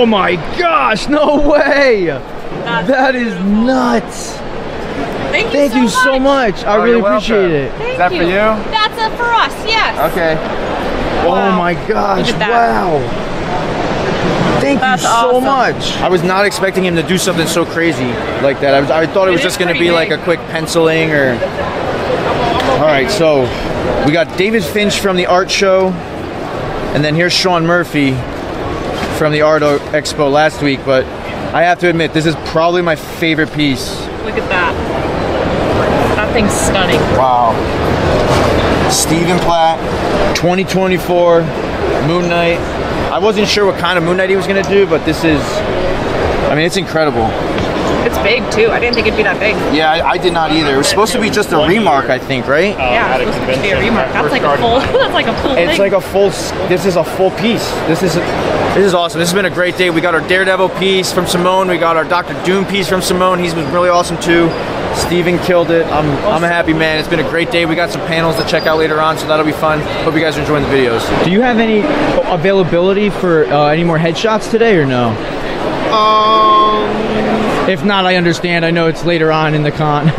Oh my gosh, no way! That is nuts. Thank you Thank so you so much. I Oh, really appreciate it. Thank Is that for you? That's it for us, yes. Okay. Oh my gosh, Look at that. wow. Thank That's you so awesome. much. I was not expecting him to do something so crazy like that. I, was, I thought it was just going to pretty be like a quick penciling or. All right, so we got David Finch from the art show, and then here's Sean Murphy from the Art Expo last week. But I have to admit, this is probably my favorite piece. Look at that. That thing's stunning. Wow. Stephen Platt. 2024 Moon Knight. I wasn't sure what kind of Moon Knight he was going to do, but this is. I mean, it's incredible. It's big too. I didn't think it'd be that big. Yeah, I, I did not either. It was supposed to be just a remark, I think, right? yeah, it's supposed to be a remark. That's like a full. that's like a full It's thing. like a full. This is a full piece. This is. This is awesome. This has been a great day. We got our Daredevil piece from Simone. We got our Doctor Doom piece from Simone. He's been really awesome too. Stephen killed it. I'm, I'm a happy man. It's been a great day. We got some panels to check out later on, so that'll be fun. Hope you guys are enjoying the videos. Do you have any availability for uh, any more headshots today or no? Um, If not, I understand. I know it's later on in the con. no,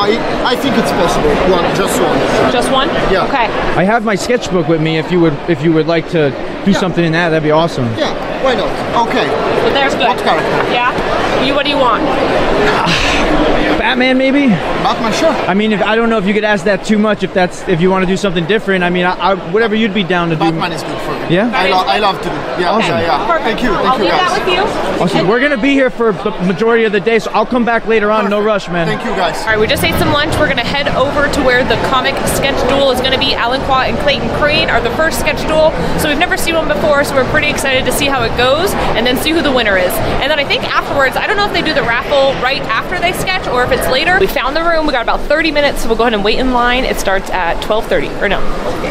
I, I think it's possible. One, just one. Just one. Yeah. Okay. I have my sketchbook with me. If you would, if you would like to do something in that, that'd be awesome. Yeah, why not? Okay. But there's good. What character? Yeah. You. What do you want? Batman, maybe. Batman, sure. I mean, if I don't know if you could ask that too much. If that's if you want to do something different. I mean, I, I, whatever you'd be down to do. Batman is good for me. Yeah? I, lo- I love to do. Yeah, Awesome. yeah, yeah. Perfect. Thank you, thank I'll you leave guys. that with you. Awesome. We're gonna be here for the majority of the day, so I'll come back later on. No rush, man. Thank you guys. All right, we just ate some lunch. We're gonna head over to where the comic sketch duel is gonna be. Alan Quah and Clayton Crain are the first sketch duel, so we've never seen one before, so we're pretty excited to see how it goes and then see who the winner is. And then I think afterwards, I don't know if they do the raffle right after they sketch or if it's later. We found the room. We got about 30 minutes, so we'll go ahead and wait in line. It starts at 12:30, or no,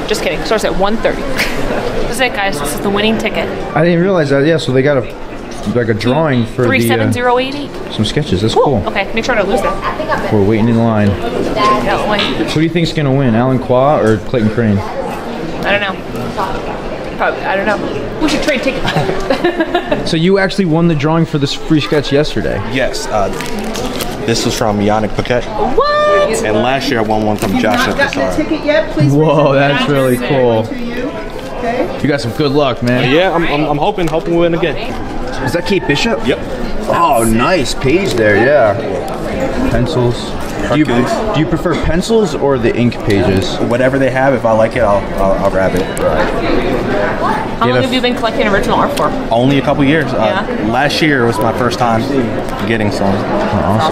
just kidding. It starts at 1:30. this is it, guys. This is the winning ticket. I didn't realize that. Yeah, so they got a like a drawing for Three the uh, zero eight eight. some sketches. That's Cool. cool. Okay, make sure I don't lose that. We're waiting in line. Yeah. Who do you think's gonna win, Alan Quah or Clayton Crain? I don't know. Probably, I don't know. We should trade tickets. So you actually won the drawing for this free sketch yesterday. Yes, uh, this was from Yannick Paquette, what? and last year I won one from Josh Episar. ticket yet, please Whoa, that's really cool. you. Okay. You got some good luck, man. Yeah, I'm, I'm, I'm hoping, hoping we win again. Is that Kate Bishop? Yep. Oh, nice page there. Yeah. Pencils. Do you, do you prefer pencils or the ink pages? Whatever they have, if I like it, I'll, I'll, I'll grab it. How long have you been collecting original art for? Only a couple years. Uh, Yeah. Last year was my first time getting some.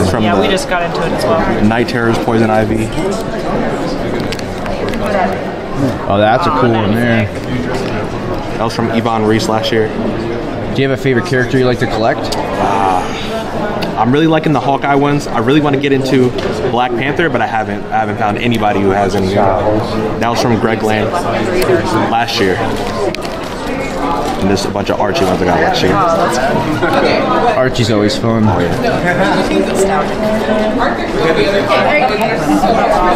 It's from Yeah, we just got into it as well. Night Terrors, Poison Ivy. Oh, that's a cool one there. That was from Ivan Reis last year. Do you have a favorite character you like to collect? I'm really liking the Hawkeye ones. I really want to get into Black Panther, but I haven't. I haven't found anybody who has any. That was from Greg Land last year. And there's a bunch of Archie ones I got last year. Archie's always fun. Oh,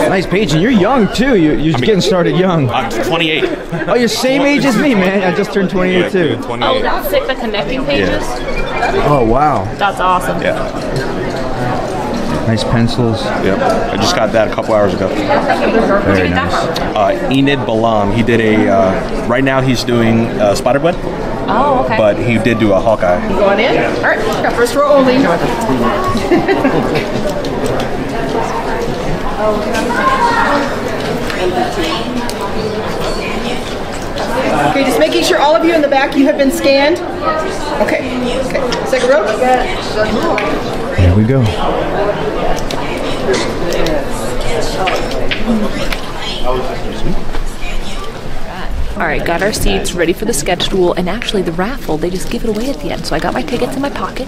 nice page, and you're young too. You, you're just getting started young. I'm 28. Oh, you're same age as me, man. I just turned 28 too. Oh, 28. that's sick. The connecting pages. Oh, wow. That's awesome. Yeah. Nice pencils. Yep. I just got that a couple hours ago. Very nice. Uh, Enid Balam. He did a. Uh, right now he's doing uh, Spiderweb, Oh, okay. but he did do a Hawkeye. Going in. All right. Got first row only. Okay, just making sure all of you in the back, you have been scanned. Okay. Okay. Second row. There we go. All right, got our seats ready for the sketch duel, and actually the raffle, they just give it away at the end. So I got my tickets in my pocket.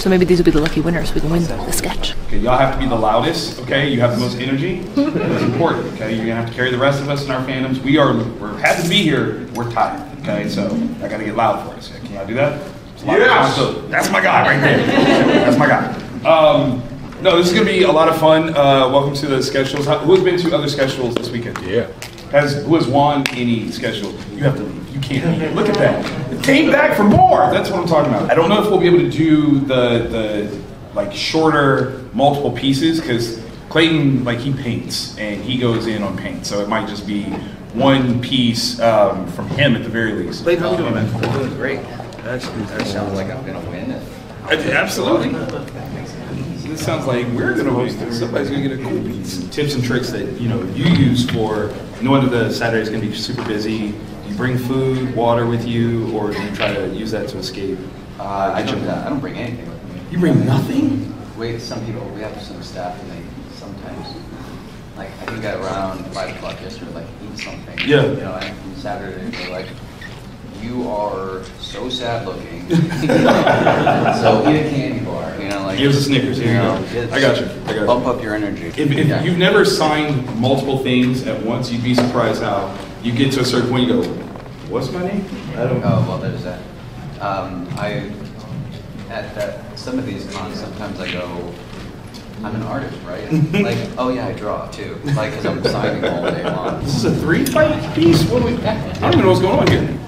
So maybe these will be the lucky winners. We can win the sketch. Okay, y'all have to be the loudest, okay? You have the most energy. That's important, okay? You're gonna have to carry the rest of us in our fandoms. We are, we're happy to be here. We're tired, okay? So I gotta get loud for us. Can I do that? It's a lot of responsibility. That's my guy right there. That's my guy. Um, no, this is gonna be a lot of fun. Uh, welcome to the sketch duels. Who's been to other sketch duels this weekend? Yeah. has who has won any sketch duel, you have to leave. You can't leave. Look at that. It came back for more. That's what I'm talking about. I don't know if we'll be able to do the the like shorter multiple pieces because Clayton like he paints and he goes in on paint, so it might just be one piece um, from him at the very least. Clayton, how you doing, man? Doing great. That's, that sounds like I'm gonna win. Absolutely. This sounds like we're gonna host this. Somebody's gonna get a cool piece. Tips and tricks that you know you use for knowing that the Saturday is gonna be super busy. Do you bring food, water with you, or do you try to use that to escape? Uh, I don't, I don't bring anything with me. You bring nothing? Wait, some people, we have some staff and they sometimes, like, I think at around five o'clock yesterday, like, eat something. Yeah. You know, and on Saturday, they're like, you are so sad looking. So eat a candy bar, you know, like. Here's a Snickers, here you go. I got you, I got you. Bump up your energy. If, if Yeah. you've never signed multiple things at once, you'd be surprised how you get to a certain point, you go, "What's my name?" I don't. Oh, well, there's that. Um, I, at that, some of these cons, sometimes I go, I'm an artist, right? Like, oh yeah, I draw too, like, cause I'm signing all day long. This is a three fight piece. What do we? I don't even know what's going on here.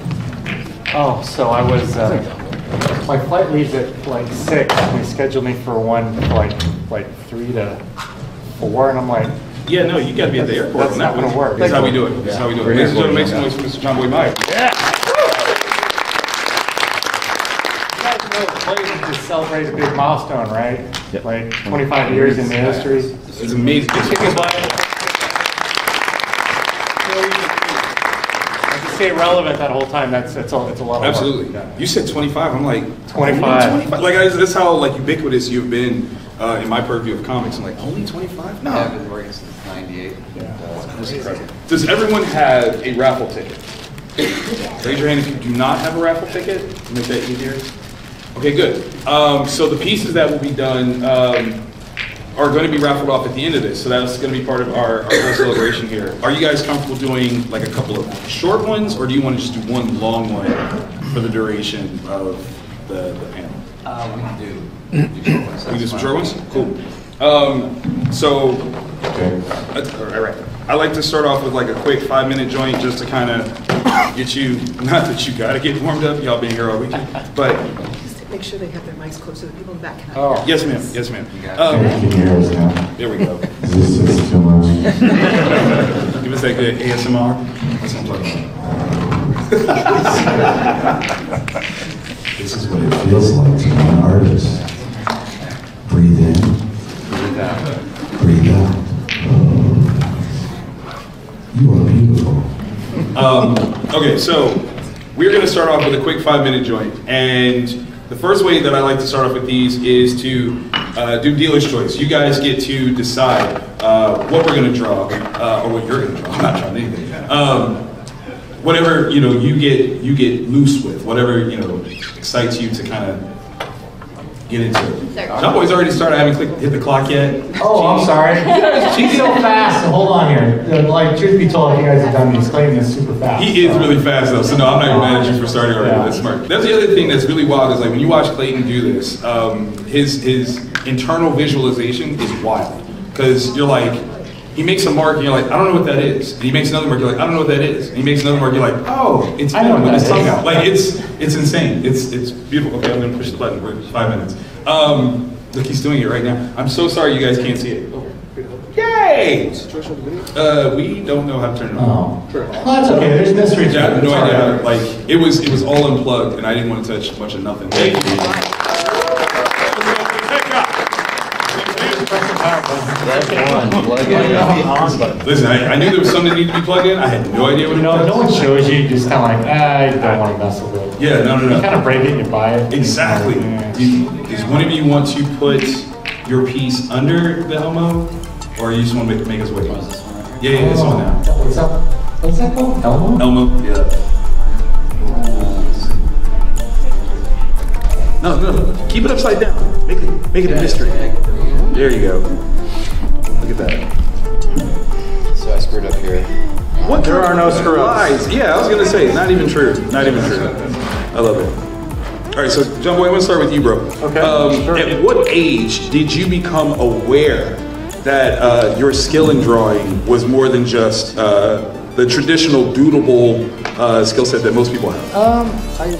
Oh, so I was, uh, my flight leaves at like six, and they scheduled me for one like, like three to four, and I'm like, Yeah, no, you got to be at the airport. That's on that not gonna work. That's how we do it. That's how we do it. Ladies and gentlemen, make some noise for Mr. Jonboy Meyer. you guys know Clayton just celebrated a big milestone, right? Like 25 years in the industry. It's amazing. It's kicking butt. To stay relevant that whole time, that's, it's a, it's a lot of. Absolutely. Yeah. You said 25. I'm like 25. 25. Like I, that's how like ubiquitous you've been uh, in my purview of comics. I'm like only 25. No. I've been working since ninety-eight. Uh, That's incredible. Does everyone have a raffle ticket? Raise your hand if you do not have a raffle ticket, make that easier. Okay, good. Um, so the pieces that will be done um, are going to be raffled off at the end of this, so that's going to be part of our, our whole celebration here. Are you guys comfortable doing like a couple of short ones, or do you want to just do one long one for the duration of the, the panel? Uh, we can do, do short ones. We do some short ones? Cool. Um, so, uh, all right, right. I like to start off with like a quick five minute joint just to kind of get you, not that you gotta get warmed up, y'all been here all weekend, but Just to make sure they have their mics close so the people in the back can. Oh. yes, ma'am, yes, ma'am. got Um, Can you hear us now? there we go. Is this, is too much? Give us that good ASMR. That's what I'm. This is what it feels like to be an artist. Breathe in. Breathe out. You are beautiful. Um, okay, so we're going to start off with a quick five minute joint. And the first way that I like to start off with these is to uh, do dealer's choice. You guys get to decide uh, what we're going to draw, uh, or what you're going to draw. I'm not drawing anything. Um, whatever you know, you get you get loose with. Whatever you know excites you to kind of get into it. Jonboy's already started. I haven't clicked, hit the clock yet. Oh, I'm sorry. She's so fast, hold on here. Uh, Like, truth be told, you guys have done these, Clayton is super fast. He is so- really fast though, so no, I'm not even mad at you for starting already. That's smart. That's the other thing that's really wild is like when you watch Clayton do this, um, his his internal visualization is wild because you're like. He makes a mark and you're like, I don't know what that is. And he makes another mark, you're like, I don't know what that is. And he makes another mark, you're like, oh, it's I know what with his that tongue is. out. Like it's it's insane. It's it's beautiful. Okay, I'm gonna push the button. We're five minutes. Um, look, he's doing it right now. I'm so sorry you guys can't see it. Oh, Yay! Uh, we don't know how to turn it on. Oh. Well, that's okay, there's mystery. Yeah, I have no idea. Like it was, it was all unplugged, and I didn't want to touch much of nothing. Thank you. Listen, I, I knew there was something that needed to be plugged in. I had no idea what it know, was. no one shows you, you just kind of like, ah, I don't want to mess with it. Yeah, no, no, You kind no. of break it, you buy it. Exactly. Yeah. Do you, does one of you want to put your piece under the Elmo, or you just want to make, make us wait? Yeah, yeah, this one now. What's that? What's that called? Elmo? Elmo. Yeah. No, no, keep it upside down. Make it, make it a mystery. There you go. Look at that. So I screwed up here. What There are no screw ups. Lies. Yeah, I was gonna say, not even true. Not even true. I love it. All right, so Jonboy, I want to start with you, bro. Okay, Um, sure. At what age did you become aware that uh, your skill in drawing was more than just uh, the traditional doodleable uh, skill set that most people have? Um, I